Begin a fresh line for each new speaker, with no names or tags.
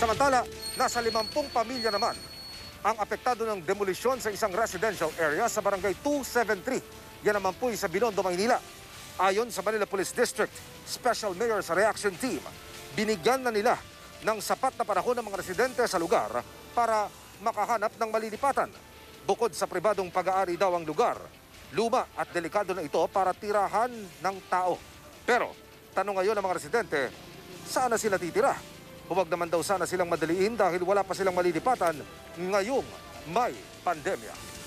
Samantala, nasa 50 pamilya naman ang apektado ng demolisyon sa isang residential area sa barangay 273. Yan naman po sa Binondo, Maynila. Ayon sa Manila Police District Special Mayor's Reaction Team, binigyan na nila ng sapat na panahon ng mga residente sa lugar para makahanap ng malilipatan. Bukod sa pribadong pag-aari daw ang lugar, luma at delikado na ito para tirahan ng tao. Pero, tanong ngayon ng mga residente, saan na sila titira? Huwag naman daw sana silang madaliin dahil wala pa silang malilipatan ngayong may pandemya.